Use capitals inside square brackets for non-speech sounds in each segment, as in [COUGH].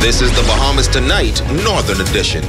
This is the Bahamas Tonight, Northern Edition.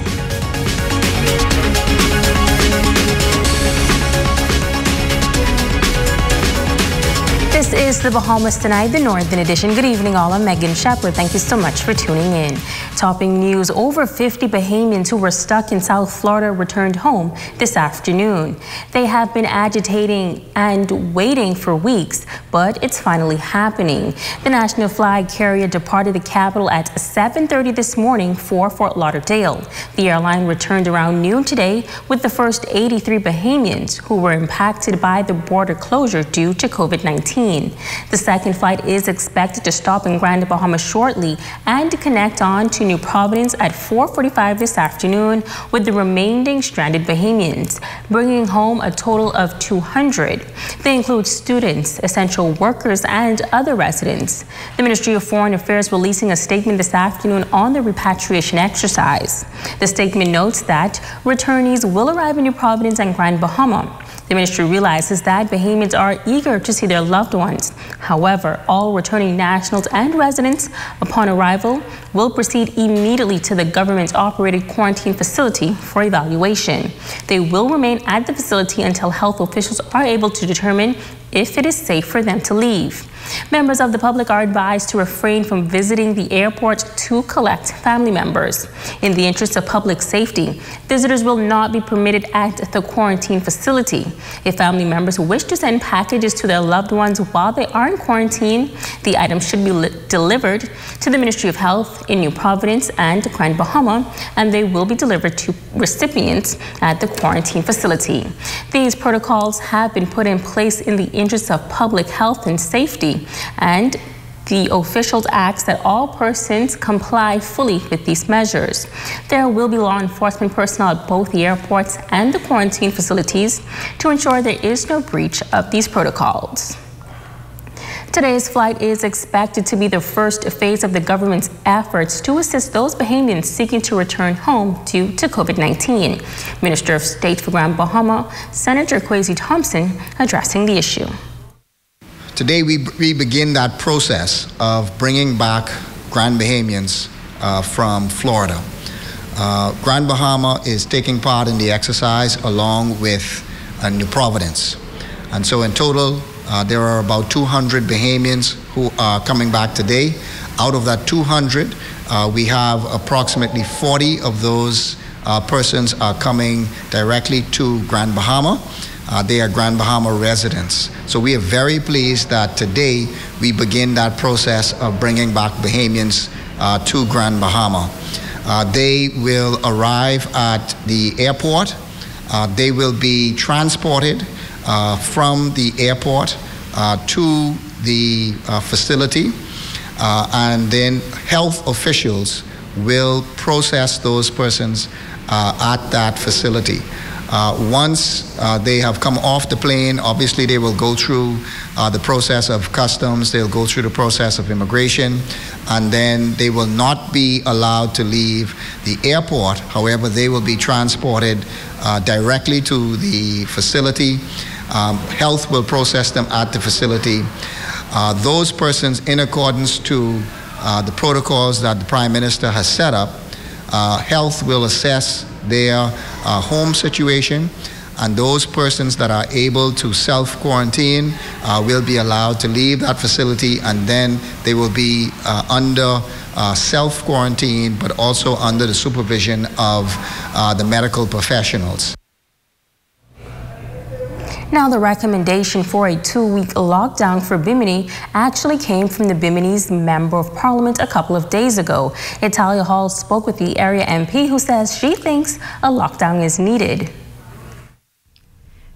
This is the Bahamas Tonight, the Northern Edition. Good evening, all. I'm Megan Shepard. Thank you so much for tuning in. Topping news, over 50 Bahamians who were stuck in South Florida returned home this afternoon. They have been agitating and waiting for weeks, but it's finally happening. The national flag carrier departed the capital at 7.30 this morning for Fort Lauderdale. The airline returned around noon today with the first 83 Bahamians who were impacted by the border closure due to COVID-19. The second flight is expected to stop in Grand Bahama shortly and connect on to New Providence at 4.45 this afternoon with the remaining stranded Bahamians, bringing home a total of 200. They include students, essential workers, and other residents. The Ministry of Foreign Affairs releasing a statement this afternoon on the repatriation exercise. The statement notes that returnees will arrive in New Providence and Grand Bahama the ministry realizes that Bahamians are eager to see their loved ones. However, all returning nationals and residents upon arrival will proceed immediately to the government operated quarantine facility for evaluation. They will remain at the facility until health officials are able to determine if it is safe for them to leave. Members of the public are advised to refrain from visiting the airport to collect family members. In the interest of public safety, visitors will not be permitted at the quarantine facility. If family members wish to send packages to their loved ones while they are in quarantine, the items should be delivered to the Ministry of Health in New Providence and the Grand Bahama, and they will be delivered to recipients at the quarantine facility. These protocols have been put in place in the interest of public health and safety and the officials ask that all persons comply fully with these measures. There will be law enforcement personnel at both the airports and the quarantine facilities to ensure there is no breach of these protocols. Today's flight is expected to be the first phase of the government's efforts to assist those Bahamians seeking to return home due to COVID-19. Minister of State for Grand Bahama, Senator Kwasi Thompson, addressing the issue. Today we, we begin that process of bringing back Grand Bahamians uh, from Florida. Uh, Grand Bahama is taking part in the exercise along with uh, New Providence. And so in total, uh, there are about 200 Bahamians who are coming back today. Out of that 200, uh, we have approximately 40 of those uh, persons are coming directly to Grand Bahama. Uh, they are Grand Bahama residents. So we are very pleased that today we begin that process of bringing back Bahamians uh, to Grand Bahama. Uh, they will arrive at the airport. Uh, they will be transported uh, from the airport uh, to the facility. and then health officials will process those persons at that facility. Uh, once uh, they have come off the plane, obviously they will go through uh, the process of customs, they'll go through the process of immigration, and then they will not be allowed to leave the airport. However, they will be transported uh, directly to the facility. Um, health will process them at the facility. Uh, those persons, in accordance to uh, the protocols that the Prime Minister has set up, health will assess their uh, home situation. And those persons that are able to self quarantine uh, will be allowed to leave that facility and then they will be uh, under uh, self quarantine but also under the supervision of uh, the medical professionals. Now, the recommendation for a two-week lockdown for Bimini actually came from the Bimini's Member of Parliament a couple of days ago. Italia Hall spoke with the area MP who says she thinks a lockdown is needed.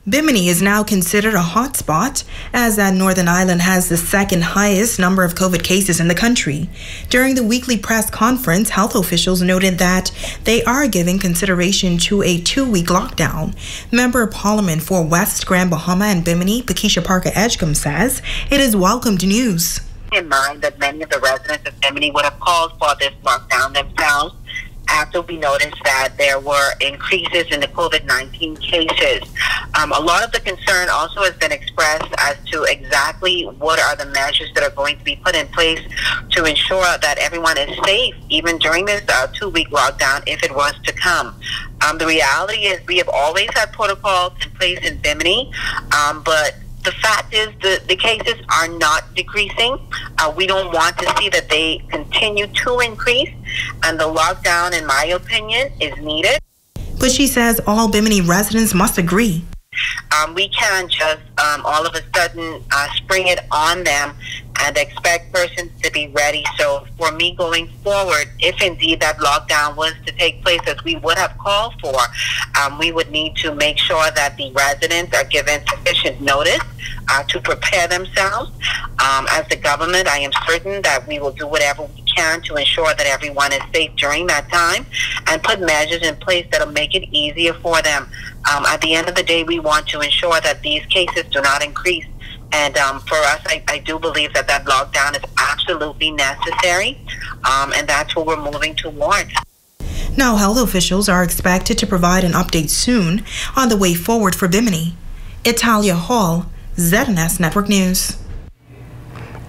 Bimini is now considered a hotspot, as that Northern Island has the second highest number of COVID cases in the country. During the weekly press conference, health officials noted that they are giving consideration to a two week lockdown. Member of Parliament for West Grand Bahama and Bimini, Pakesia Parker Edgecombe, says it is welcomed news. In mind that many of the residents of Bimini would have called for this lockdown themselves after we noticed that there were increases in the COVID 19 cases. Um, a lot of the concern also has been expressed as to exactly what are the measures that are going to be put in place to ensure that everyone is safe, even during this uh, two week lockdown, if it was to come. Um, the reality is, we have always had protocols in place in Bimini, um, but the fact is the, the cases are not decreasing. Uh, we don't want to see that they continue to increase, and the lockdown, in my opinion, is needed. But she says all Bimini residents must agree. Um, we can't just um, all of a sudden uh, spring it on them and expect persons to be ready. So for me going forward, if indeed that lockdown was to take place as we would have called for, um, we would need to make sure that the residents are given sufficient notice uh, to prepare themselves. Um, as the government, I am certain that we will do whatever we can to ensure that everyone is safe during that time and put measures in place that will make it easier for them. Um, at the end of the day, we want to ensure that these cases do not increase and um, for us, I, I, do believe that that lockdown is absolutely necessary, um, and that's what we're moving towards. Now, health officials are expected to provide an update soon on the way forward for Bimini. Italia Hall, ZNS Network News.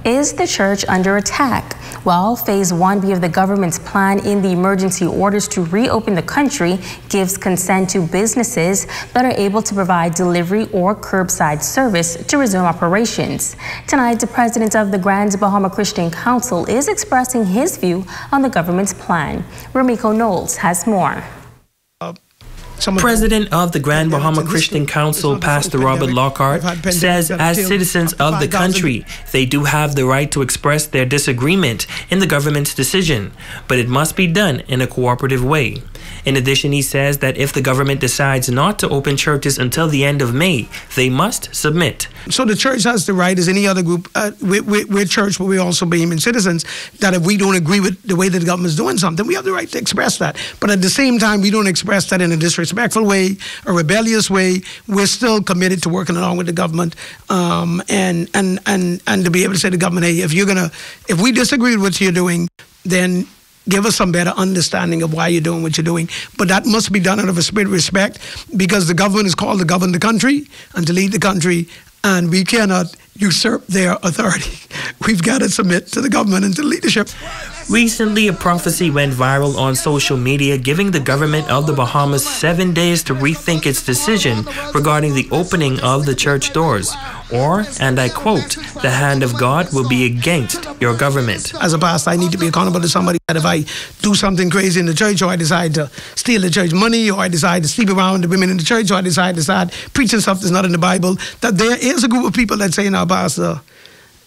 Is the church under attack? Well, Phase 1B of the government's plan in the emergency orders to reopen the country gives consent to businesses that are able to provide delivery or curbside service to resume operations. Tonight, the president of the Grand Bahama Christian Council is expressing his view on the government's plan. Romiko Knowles has more. President of the Grand Bahama Christian Council, Pastor Robert Lockhart, says as citizens of the country, they do have the right to express their disagreement in the government's decision, but it must be done in a cooperative way. In addition, he says that if the government decides not to open churches until the end of May, they must submit. So the church has the right, as any other group, uh, we're, we're, church, but we also Bahamian citizens, that if we don't agree with the way that the government is doing something, we have the right to express that. But at the same time, we don't express that in a disrespectful way, a rebellious way. We're still committed to working along with the government um, and, and, and, and to be able to say to the government, hey, if you're going to, if we disagree with what you're doing, then give us some better understanding of why you're doing what you're doing. But that must be done out of a spirit of respect because the government is called to govern the country and to lead the country, and we cannot usurp their authority. [LAUGHS] We've got to submit to the government and to leadership. Recently, a prophecy went viral on social media giving the government of the Bahamas seven days to rethink its decision regarding the opening of the church doors. Or, and I quote, the hand of God will be against your government. As a pastor, I need to be accountable to somebody that if I do something crazy in the church, or I decide to steal the church money, or I decide to sleep around the women in the church, or I decide to start preaching stuff that's not in the Bible, that there is a group of people that say, now, Pastor,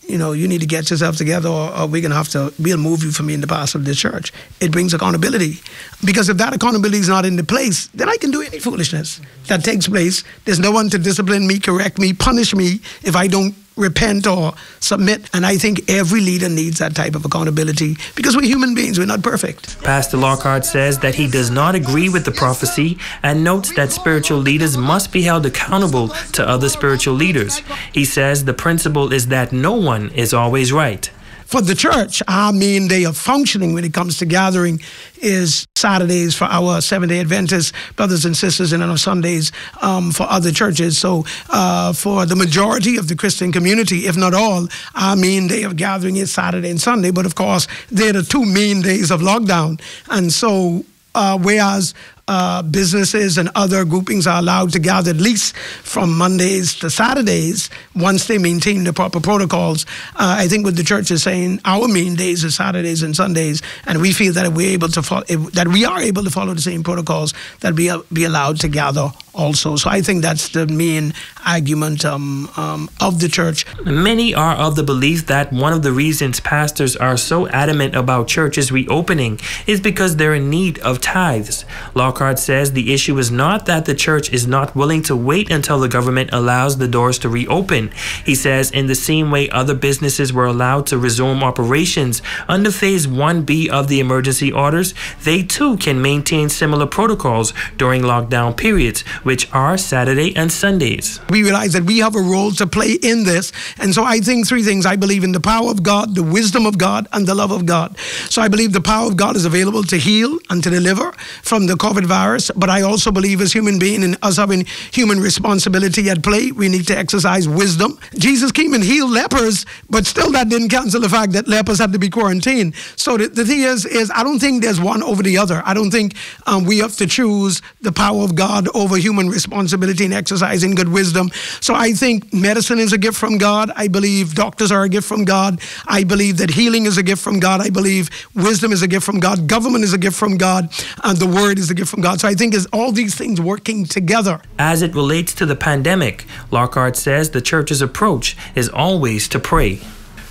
you know, you need to get yourself together or, or we're going to have to, we'll move you from being the pastor of the church. It brings accountability. Because if that accountability is not in the place, then I can do any foolishness that takes place. There's no one to discipline me, correct me, punish me if I don't repent or submit. And I think every leader needs that type of accountability because we're human beings, we're not perfect. Pastor Lockhart says that he does not agree with the prophecy and notes that spiritual leaders must be held accountable to other spiritual leaders. He says the principle is that no one is always right for the church, our main day of functioning when it comes to gathering is Saturdays for our Seventh day Adventist brothers and sisters, and on Sundays um, for other churches. So, uh, for the majority of the Christian community, if not all, our main day of gathering is Saturday and Sunday. But of course, they're the two main days of lockdown. And so, uh, whereas uh, businesses and other groupings are allowed to gather at least from Mondays to Saturdays once they maintain the proper protocols. Uh, I think what the church is saying, our main days are Saturdays and Sundays, and we feel that we're able to follow, that we are able to follow the same protocols that we be allowed to gather also. So I think that's the main argument um, um, of the church. Many are of the belief that one of the reasons pastors are so adamant about churches reopening is because they're in need of tithes. Lockhart says the issue is not that the church is not willing to wait until the government allows the doors to reopen. He says, in the same way other businesses were allowed to resume operations under Phase 1B of the emergency orders, they too can maintain similar protocols during lockdown periods, which are Saturday and Sundays. We realize that we have a role to play in this. And so I think three things. I believe in the power of God, the wisdom of God, and the love of God. So I believe the power of God is available to heal and to deliver from the COVID virus. But I also believe as human beings and us having human responsibility at play, we need to exercise wisdom. Jesus came and healed lepers, but still that didn't cancel the fact that lepers had to be quarantined. So the, the thing is, is I don't think there's one over the other. I don't think um, we have to choose the power of God over human responsibility and exercising good wisdom. So I think medicine is a gift from God. I believe doctors are a gift from God. I believe that healing is a gift from God. I believe wisdom is a gift from God. Government is a gift from God. And the word is a gift from God. So I think is all these things working together. As it relates to the pandemic, Lockhart says the church's approach is always to pray.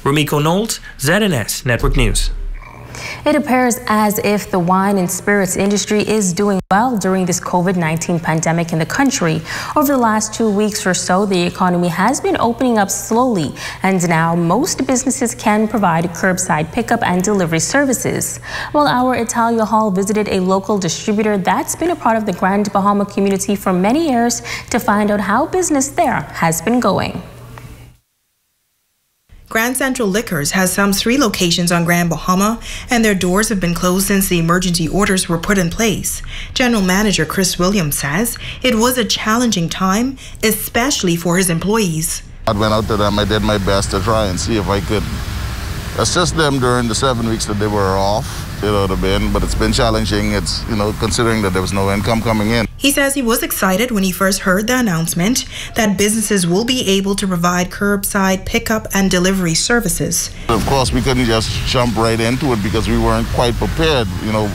Rumiko Knowles, ZNS Network News. It appears as if the wine and spirits industry is doing well during this COVID-19 pandemic in the country. Over the last two weeks or so, the economy has been opening up slowly, and now most businesses can provide curbside pickup and delivery services. While our Italia Hall visited a local distributor that's been a part of the Grand Bahama community for many years to find out how business there has been going. Grand Central Liquors has some three locations on Grand Bahama, and their doors have been closed since the emergency orders were put in place. General Manager Chris Williams says it was a challenging time, especially for his employees. I went out to them, I did my best to try and see if I could assist them during the seven weeks that they were off, you know what I mean? But it's been challenging, it's, you know, considering that there was no income coming in. He says he was excited when he first heard the announcement that businesses will be able to provide curbside pickup and delivery services. Of course, we couldn't just jump right into it because we weren't quite prepared. You know,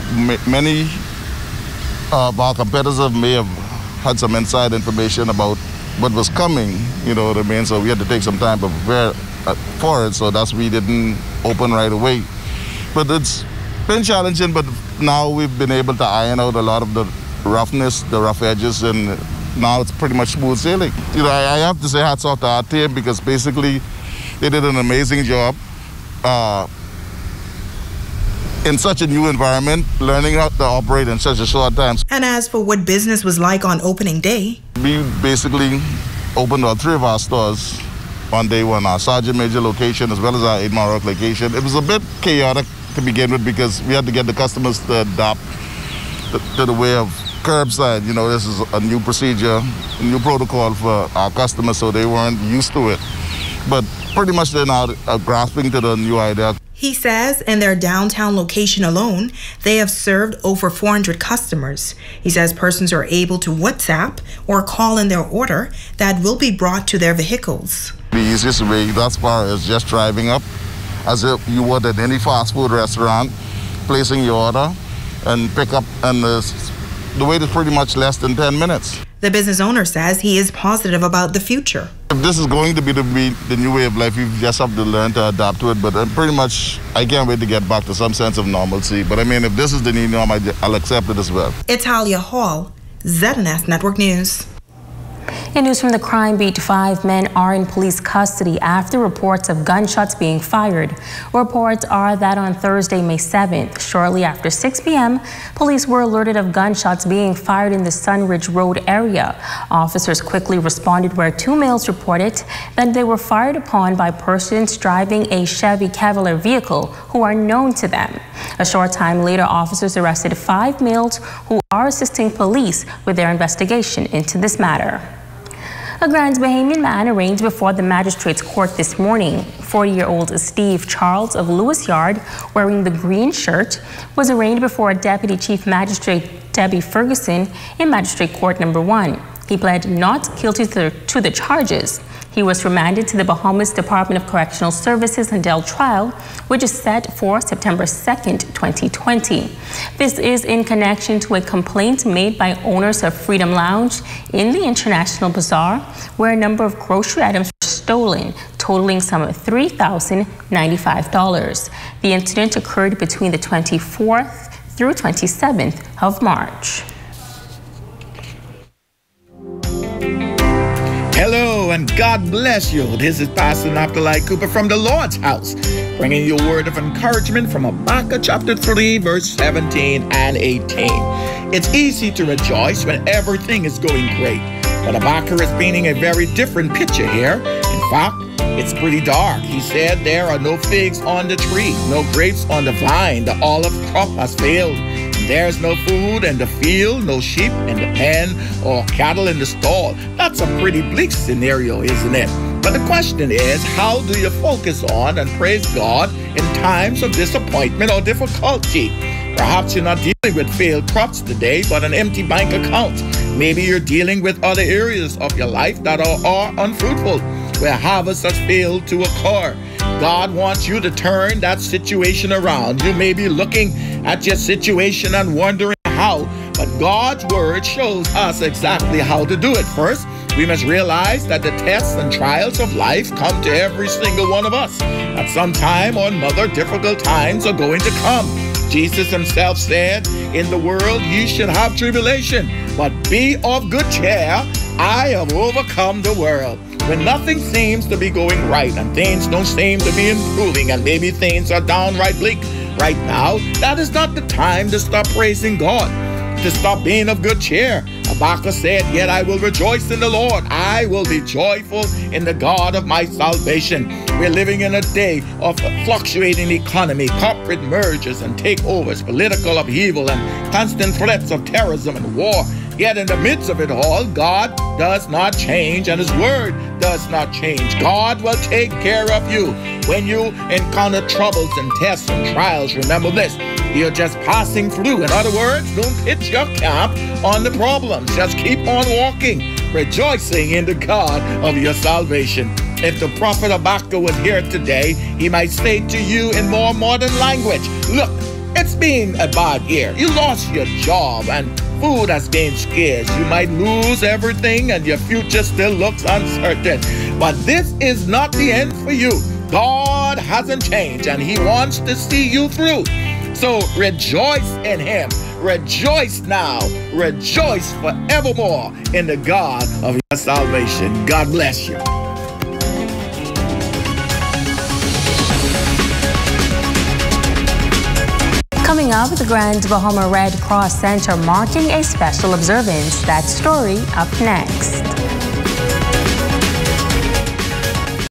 many uh, of our competitors may have had some inside information about what was coming, you know what I mean? So we had to take some time to prepare uh, for it, so that's we didn't open right away. But it's been challenging, but now we've been able to iron out a lot of the roughness, the rough edges, and now it's pretty much smooth sailing. You know, I, I have to say hats off to our team because basically they did an amazing job uh, in such a new environment, learning how to operate in such a short time. And as for what business was like on opening day, we basically opened all three of our stores on day one, our Sergeant Major location as well as our Eight Mile Rock location. It was a bit chaotic to begin with because we had to get the customers to adapt to the way of curbside. You know, this is a new procedure, a new protocol for our customers, so they weren't used to it. But pretty much they're now grasping to the new idea. He says in their downtown location alone, they have served over 400 customers. He says persons are able to WhatsApp or call in their order that will be brought to their vehicles. The easiest way thus far is just driving up as if you would at any fast food restaurant, placing your order, and pick up, and the, the wait is pretty much less than 10 minutes. The business owner says he is positive about the future. If this is going to be the, the new way of life, we just have to learn to adapt to it. But uh, pretty much, I can't wait to get back to some sense of normalcy. But I mean, if this is the new norm, I'll accept it as well. Italia Hall, ZNS Network News. In news from the crime beat, five men are in police custody after reports of gunshots being fired. Reports are that on Thursday, May 7th, shortly after 6 p.m., police were alerted of gunshots being fired in the Sunridge Road area. Officers quickly responded where two males reported that they were fired upon by persons driving a Chevy Cavalier vehicle who are known to them. A short time later, officers arrested five males who are assisting police with their investigation into this matter. A Grand Bahamian man arraigned before the magistrate's court this morning. 40-year-old Steve Charles of Lewis Yard, wearing the green shirt, was arraigned before Deputy Chief Magistrate Debbie Ferguson in Magistrate Court Number 1. He pled not guilty to the, to the charges. He was remanded to the Bahamas Department of Correctional Services Handel trial, which is set for September 2nd, 2020. This is in connection to a complaint made by owners of Freedom Lounge in the International Bazaar, where a number of grocery items were stolen, totaling some $3,095. The incident occurred between the 24th through 27th of March. Hello and God bless you. This is Pastor Naphtali Cooper from the Lord's house, bringing you a word of encouragement from Habakkuk chapter 3, verse 17 and 18. It's easy to rejoice when everything is going great, but Habakkuk is painting a very different picture here. In fact, it's pretty dark. He said there are no figs on the tree, no grapes on the vine, the olive crop has failed. There's no food in the field, no sheep in the pen, or cattle in the stall. That's a pretty bleak scenario, isn't it? But the question is, how do you focus on and praise God in times of disappointment or difficulty? Perhaps you're not dealing with failed crops today, but an empty bank account. Maybe you're dealing with other areas of your life that are, are unfruitful, where harvest has failed to occur. God wants you to turn that situation around. You may be looking at your situation and wondering how, but God's word shows us exactly how to do it. First, we must realize that the tests and trials of life come to every single one of us. At some time or another, difficult times are going to come. Jesus himself said, In the world ye should have tribulation, but be of good cheer. I have overcome the world when nothing seems to be going right and things don't seem to be improving and maybe things are downright bleak right now, that is not the time to stop praising God, to stop being of good cheer. Habakkuk said, Yet I will rejoice in the Lord. I will be joyful in the God of my salvation. We're living in a day of fluctuating economy, corporate mergers and takeovers, political upheaval, and constant threats of terrorism and war. Yet in the midst of it all, God does not change and His Word does not change. God will take care of you. When you encounter troubles and tests and trials, remember this you're just passing through. In other words, don't pitch your camp on the problems. Just keep on walking, rejoicing in the God of your salvation. If the prophet Habakkuk was here today, he might say to you in more modern language, Look, it's been a bad year. You lost your job and food has been scarce. You might lose everything and your future still looks uncertain. But this is not the end for you. God hasn't changed and He wants to see you through. So rejoice in Him. Rejoice now. Rejoice forevermore in the God of your salvation. God bless you. Coming up, the Grand Bahama Red Cross Center marking a special observance. That story up next.